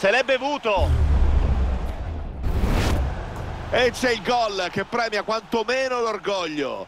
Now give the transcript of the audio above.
Se l'è bevuto. E c'è il gol che premia quantomeno l'orgoglio.